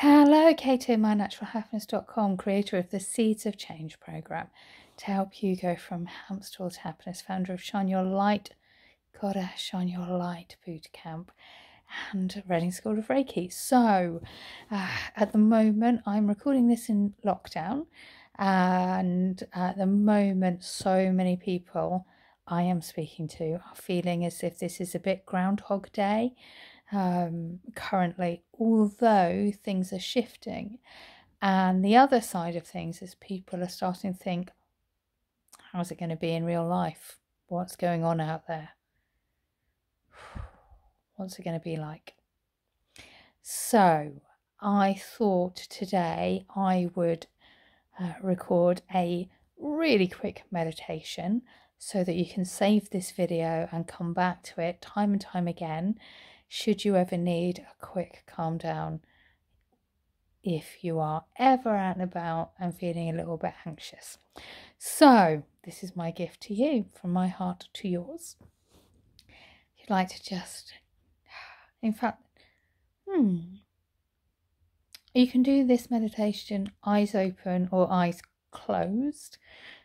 Hello, Kato, mynaturalhappiness.com, creator of the Seeds of Change program to help you go from hamster to happiness, founder of Shine Your Light, Goddess Shine Your Light boot camp, and Reading School of Reiki. So, uh, at the moment, I'm recording this in lockdown, and at the moment, so many people I am speaking to are feeling as if this is a bit Groundhog Day um, currently, although things are shifting. And the other side of things is people are starting to think, how's it going to be in real life? What's going on out there? What's it going to be like? So, I thought today I would uh, record a really quick meditation so that you can save this video and come back to it time and time again should you ever need a quick calm down if you are ever out and about and feeling a little bit anxious. So, this is my gift to you from my heart to yours. You'd like to just, in fact, hmm, you can do this meditation eyes open or eyes closed.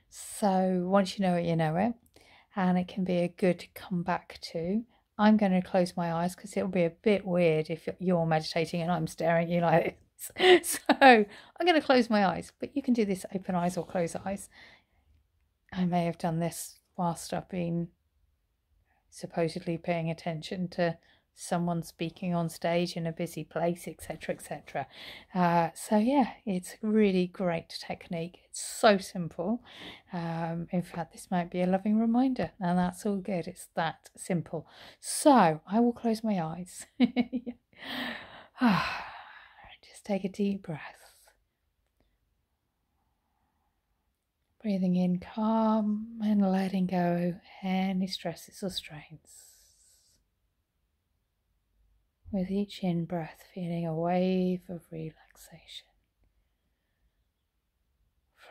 So, once you know it, you know it, and it can be a good come back to. I'm going to close my eyes because it'll be a bit weird if you're meditating and I'm staring at you like this. So I'm going to close my eyes, but you can do this open eyes or close eyes. I may have done this whilst I've been supposedly paying attention to someone speaking on stage in a busy place, etc., etc. Uh, so yeah, it's a really great technique. It's so simple. Um, in fact, this might be a loving reminder, and that's all good. It's that simple. So I will close my eyes. Just take a deep breath. Breathing in calm and letting go any stresses or strains. With each in breath, feeling a wave of relaxation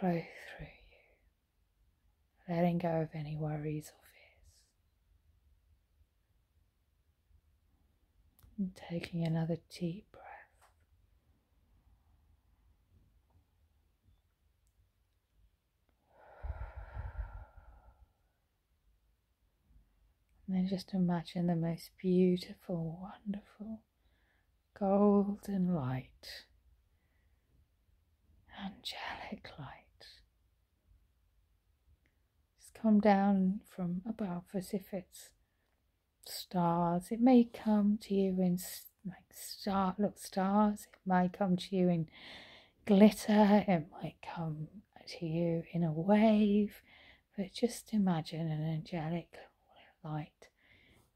flow through you, letting go of any worries or fears. And taking another deep breath. And then just imagine the most beautiful, wonderful, golden light, angelic light. Just come down from above as if it's stars. It may come to you in like star, look stars. It might come to you in glitter. It might come to you in a wave. But just imagine an angelic light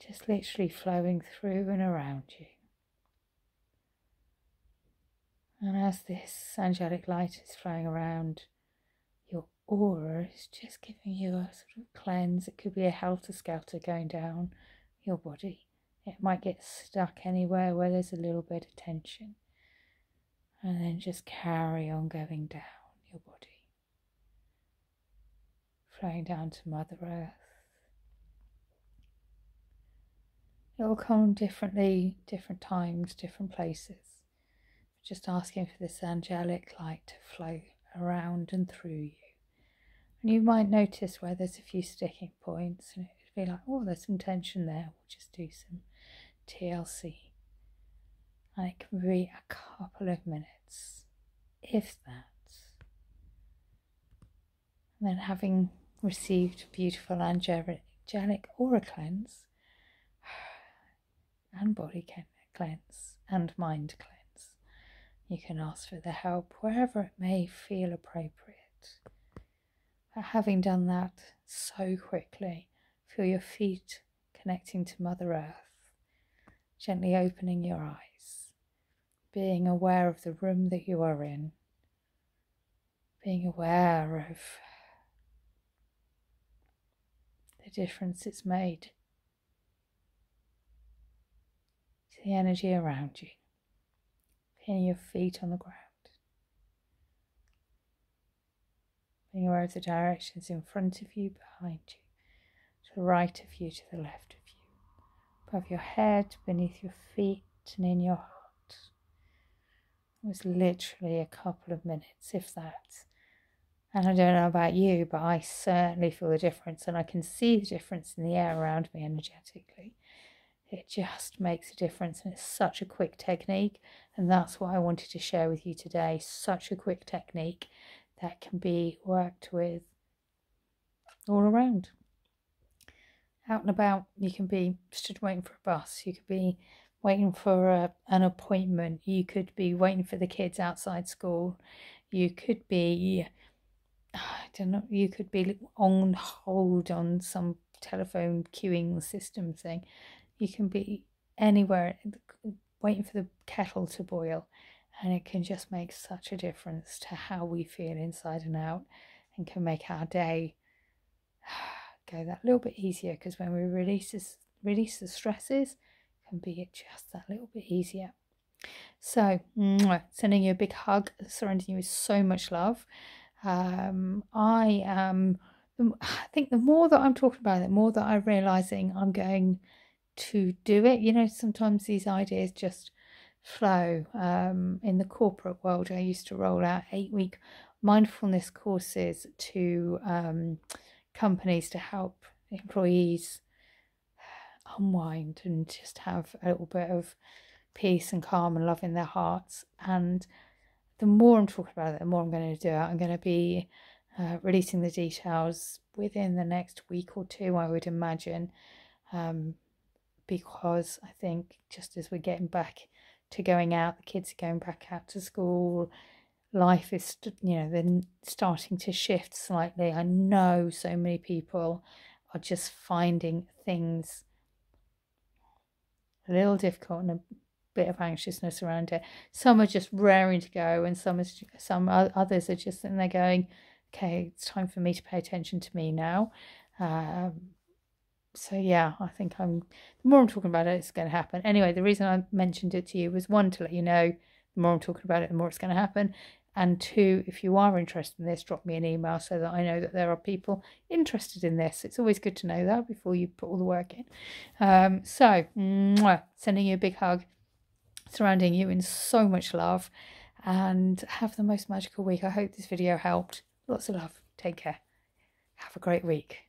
just literally flowing through and around you. And as this angelic light is flowing around, your aura is just giving you a sort of cleanse. It could be a helter skelter going down your body. It might get stuck anywhere where there's a little bit of tension. And then just carry on going down your body, flowing down to Mother Earth It will come differently, different times, different places. Just asking for this angelic light to flow around and through you. And you might notice where there's a few sticking points, and it'd be like, oh, there's some tension there. We'll just do some TLC. And it can be a couple of minutes, if that. And then, having received beautiful angelic aura cleanse, and body cleanse and mind cleanse. You can ask for the help wherever it may feel appropriate. But having done that so quickly, feel your feet connecting to Mother Earth, gently opening your eyes, being aware of the room that you are in, being aware of the difference it's made the energy around you, pin your feet on the ground, being aware of the directions in front of you, behind you, to the right of you, to the left of you, above your head, beneath your feet, and in your heart. It was literally a couple of minutes, if that. And I don't know about you, but I certainly feel the difference and I can see the difference in the air around me energetically. It just makes a difference and it's such a quick technique. And that's what I wanted to share with you today. Such a quick technique that can be worked with all around. Out and about, you can be stood waiting for a bus, you could be waiting for a, an appointment, you could be waiting for the kids outside school, you could be, I don't know, you could be on hold on some telephone queuing system thing. You can be anywhere waiting for the kettle to boil, and it can just make such a difference to how we feel inside and out and can make our day go that little bit easier because when we release release the stresses can be just that little bit easier. So sending you a big hug surrounding you with so much love. Um, i am i think the more that i'm talking about it the more that i'm realizing i'm going to do it you know sometimes these ideas just flow um, in the corporate world i used to roll out eight week mindfulness courses to um, companies to help employees unwind and just have a little bit of peace and calm and love in their hearts. And the more I'm talking about it, the more I'm going to do it. I'm going to be uh, releasing the details within the next week or two, I would imagine, um, because I think just as we're getting back to going out, the kids are going back out to school, life is, you know, then starting to shift slightly. I know so many people are just finding things a little difficult and a bit of anxiousness around it. Some are just raring to go, and some is some others are just sitting there going, "Okay, it's time for me to pay attention to me now." Um, so yeah, I think I'm. The more I'm talking about it, it's going to happen. Anyway, the reason I mentioned it to you was one to let you know. The more I'm talking about it, the more it's going to happen. And two, if you are interested in this, drop me an email so that I know that there are people interested in this. It's always good to know that before you put all the work in. Um, so, mwah, sending you a big hug, surrounding you in so much love, and have the most magical week. I hope this video helped. Lots of love. Take care. Have a great week.